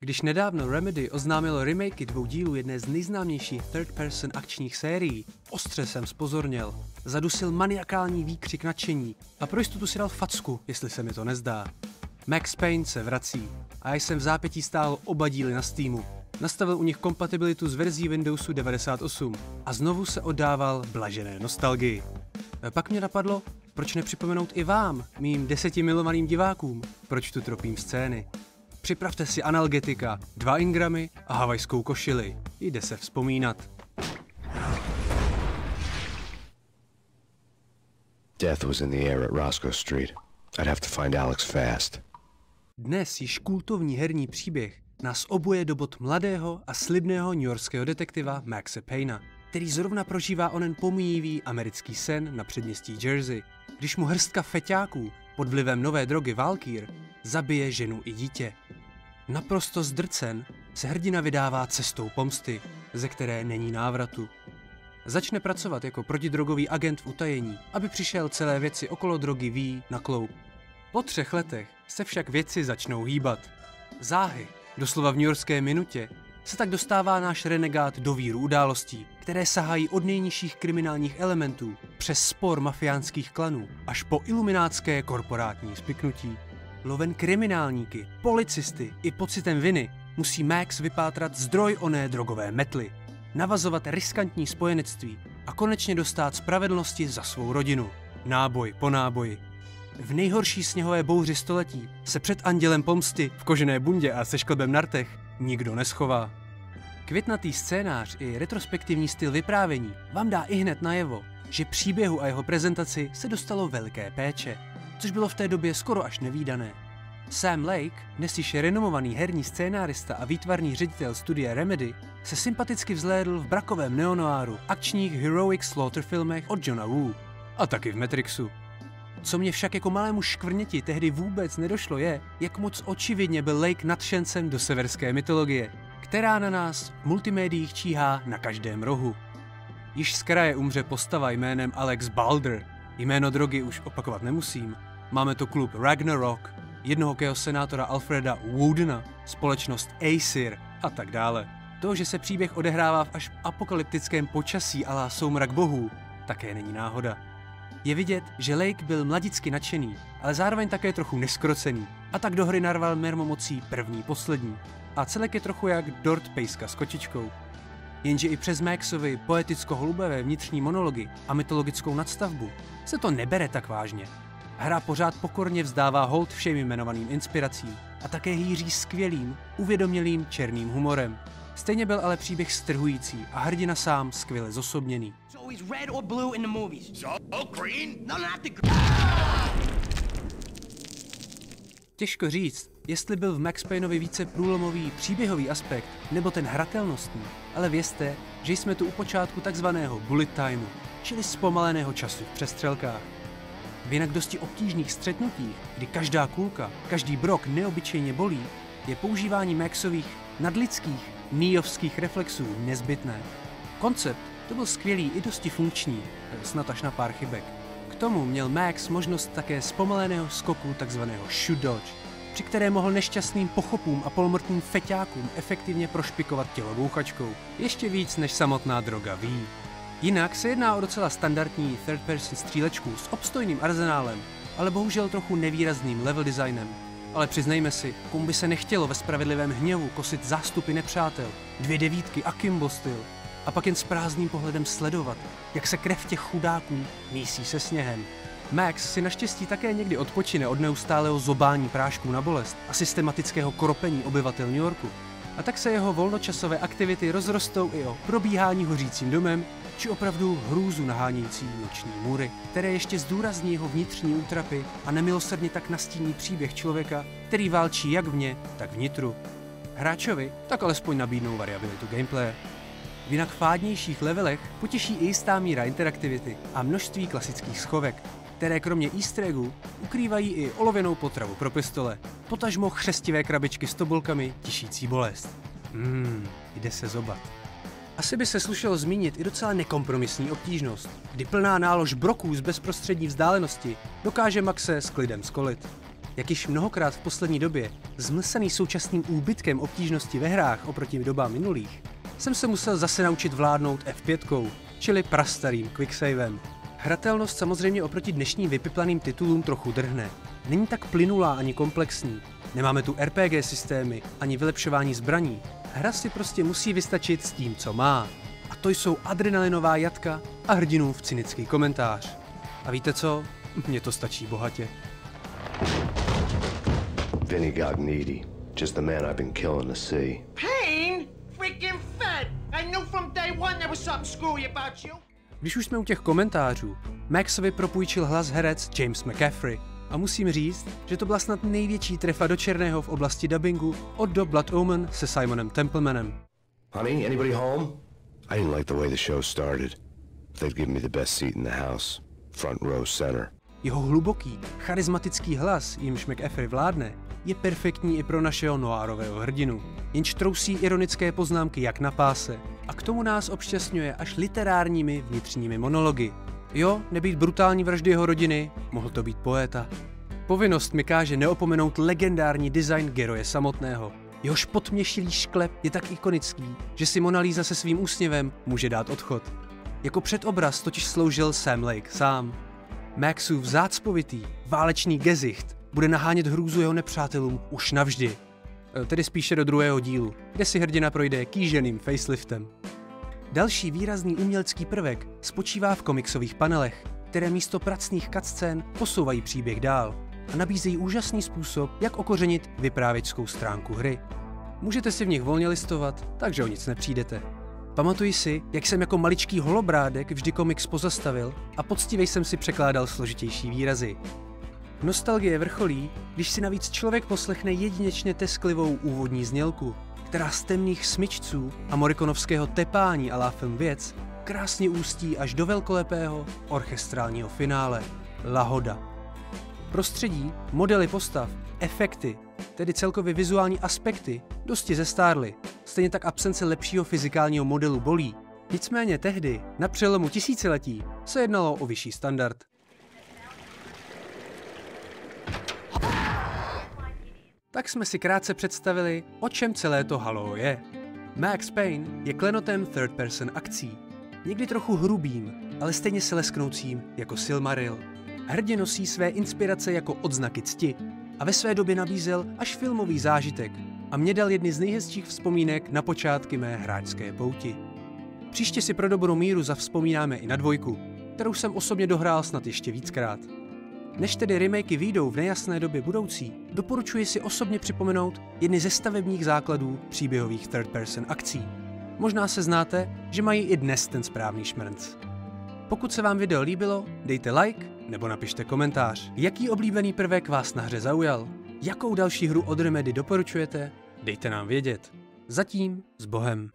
Když nedávno Remedy oznámilo remakey dvou dílů jedné z nejznámějších third-person akčních sérií, ostře jsem spozorněl. Zadusil maniakální výkřik nadšení a pro jistotu si dal facku, jestli se mi to nezdá. Max Payne se vrací a já jsem v zápětí stál oba díly na Steamu. Nastavil u nich kompatibilitu s verzí Windowsu 98 a znovu se oddával blažené nostalgii. A pak mě napadlo, proč nepřipomenout i vám, mým desetimilovaným divákům, proč tu tropím scény. Připravte si analgetika, dva ingramy a havajskou košili. Jde se vzpomínat. Death was in the air at Roscoe Street. I'd have to find Alex fast. Dnes již kultovní herní příběh nás obuje do bod mladého a slibného newyorského detektiva Maxe Payna, který zrovna prožívá onen pomíjivý americký sen na předměstí Jersey, když mu hrstka feťáků pod vlivem nové drogy Valkyr zabije ženu i dítě. Naprosto zdrcen se hrdina vydává cestou pomsty, ze které není návratu. Začne pracovat jako protidrogový agent v utajení, aby přišel celé věci okolo drogy ví na kloup. Po třech letech se však věci začnou hýbat. Záhy, doslova v Yorkské minutě, se tak dostává náš renegát do víru událostí, které sahají od nejnižších kriminálních elementů přes spor mafiánských klanů až po iluminátské korporátní spiknutí. Loven kriminálníky, policisty i pocitem viny musí Max vypátrat zdroj oné drogové metly, navazovat riskantní spojenectví a konečně dostat spravedlnosti za svou rodinu. Náboj po náboji. V nejhorší sněhové bouři století se před andělem pomsty v kožené bundě a se šklebem na rtech nikdo neschová. Květnatý scénář i retrospektivní styl vyprávění vám dá i hned najevo, že příběhu a jeho prezentaci se dostalo velké péče, což bylo v té době skoro až nevýdané. Sam Lake, dnes již renomovaný herní scénárista a výtvarný ředitel studia Remedy, se sympaticky vzlédl v brakovém neonoáru, akčních heroic slaughter filmech od Johna Woo a taky v Matrixu. Co mě však jako malému škvrněti tehdy vůbec nedošlo je, jak moc očividně byl Lake nadšencem do severské mytologie, která na nás v multimédiích číhá na každém rohu. Již z kraje umře postava jménem Alex Balder. Jméno drogy už opakovat nemusím. Máme to klub Ragnarok, jednohokého senátora Alfreda Woodena, společnost Aesir a tak dále. To, že se příběh odehrává v až apokalyptickém počasí la soumrak bohů, také není náhoda. Je vidět, že Lake byl mladicky nadšený, ale zároveň také trochu neskrocený a tak do hry narval mermomocí první poslední. A celek je trochu jak Dort Pejska s kočičkou. Jenže i přes Maxovi poeticko-hlubevé vnitřní monology a mytologickou nadstavbu se to nebere tak vážně. Hra pořád pokorně vzdává hold všem jmenovaným inspiracím a také hýří skvělým, uvědomělým černým humorem. Stejně byl ale příběh strhující a hrdina sám skvěle zosobněný. So Těžko říct, jestli byl v Max Payneovi více průlomový příběhový aspekt nebo ten hratelnostní, ale vězte, že jsme tu u počátku takzvaného bullet timeu, čili zpomaleného času v přestřelkách. V jinak dosti obtížných střetnutích, kdy každá kulka, každý brok neobyčejně bolí, je používání Maxových nadlidských, níovských reflexů nezbytné. Koncept to byl skvělý i dosti funkční, snad až na pár chybek. Tomu měl Max možnost také zpomaleného skoku takzvaného shoot dodge, při které mohl nešťastným pochopům a polomrtným feťákům efektivně prošpikovat tělo bouchačkou. Ještě víc než samotná droga ví. Jinak se jedná o docela standardní third-person střílečku s obstojným arzenálem, ale bohužel trochu nevýrazným level designem. Ale přiznejme si, komu by se nechtělo ve spravedlivém hněvu kosit zástupy nepřátel, dvě devítky a Kimbo styl, a pak jen s prázdným pohledem sledovat, jak se krev těch chudáků mísí se sněhem. Max si naštěstí také někdy odpočine od neustálého zobání prášků na bolest a systematického kropení obyvatel New Yorku. A tak se jeho volnočasové aktivity rozrostou i o probíhání hořícím domem, či opravdu hrůzu nahánějící noční můry, které ještě zdůrazní jeho vnitřní útrapy a nemilosrdně tak nastíní příběh člověka, který válčí jak vně, tak vnitru. Hráčovi tak alespoň nabídnou variabilitu gameplaye. V jinak fádnějších levelech potěší i jistá míra interaktivity a množství klasických schovek, které kromě easter eggů ukrývají i olověnou potravu pro pistole, potažmo chřestivé krabičky s tobulkami tišící bolest. Mmm, jde se zobat. Asi by se slušelo zmínit i docela nekompromisní obtížnost, kdy plná nálož broků z bezprostřední vzdálenosti dokáže Maxe s klidem skolit. jak již mnohokrát v poslední době, zmlsaný současným úbytkem obtížnosti ve hrách oproti dobám minulých, jsem se musel zase naučit vládnout F5, čili prastarým quicksavem. Hratelnost samozřejmě oproti dnešním vypiplaným titulům trochu drhne. Není tak plynulá ani komplexní. Nemáme tu RPG systémy, ani vylepšování zbraní. Hra si prostě musí vystačit s tím, co má. A to jsou adrenalinová jatka a hrdinův cynický komentář. A víte co? Mně to stačí bohatě. Vinny got needy. Just the man I've been killing to see. Když už jsme u těch komentářů, Maxovi propůjčil hlas herec James McCaffrey. A musím říct, že to byla snad největší trefa do černého v oblasti dubbingu od do Blood Omen se Simonem Templemanem. Honey, anybody home? I didn't like the way the show started. They'd give me the best seat in the house. Front row center. Jeho hluboký, charismatický hlas, jimž McAfee vládne, je perfektní i pro našeho noárového hrdinu. Jenž trousí ironické poznámky jak na páse a k tomu nás obšťastňuje až literárními vnitřními monology. Jo, nebýt brutální vraždy jeho rodiny, mohl to být poéta. Povinnost mi káže neopomenout legendární design Geroje samotného. Jehož potměšilý šklep je tak ikonický, že si Mona Lisa se svým úsměvem může dát odchod. Jako předobraz totiž sloužil Sam Lake sám. Maxův zácpovitý, válečný gezicht bude nahánět hrůzu jeho nepřátelům už navždy. E, Tedy spíše do druhého dílu, kde si hrdina projde kýženým faceliftem. Další výrazný umělecký prvek spočívá v komiksových panelech, které místo pracných cutscén posouvají příběh dál a nabízejí úžasný způsob, jak okořenit vyprávěčskou stránku hry. Můžete si v nich volně listovat, takže o nic nepřijdete. Pamatuji si, jak jsem jako maličký holobrádek vždy komiks pozastavil a poctivě jsem si překládal složitější výrazy. Nostalgie vrcholí, když si navíc člověk poslechne jedinečně tesklivou úvodní znělku, která z temných smyčců a morikonovského tepání a la film věc krásně ústí až do velkolepého orchestrálního finále Lahoda. Prostředí, modely postav, efekty, tedy celkově vizuální aspekty, dosti zestárly. Stejně tak absence lepšího fyzikálního modelu bolí. Nicméně tehdy, na přelomu tisíciletí, se jednalo o vyšší standard. Tak jsme si krátce představili, o čem celé to halo je. Max Payne je klenotem third person akcí. Někdy trochu hrubým, ale stejně se lesknoucím jako Silmaril. Hrdě nosí své inspirace jako odznaky cti a ve své době nabízel až filmový zážitek a mě dal jedny z nejhezčích vzpomínek na počátky mé hráčské pouti. Příště si pro dobrou míru zavzpomínáme i na dvojku, kterou jsem osobně dohrál snad ještě víckrát. Než tedy remakey výjdou v nejasné době budoucí, doporučuji si osobně připomenout jedny ze stavebních základů příběhových third-person akcí. Možná se znáte, že mají i dnes ten správný šmrnc. Pokud se vám video líbilo, dejte like nebo napište komentář. Jaký oblíbený prvek vás na hře zaujal? Jakou další hru od Remedy doporučujete? Dejte nám vědět. Zatím s Bohem.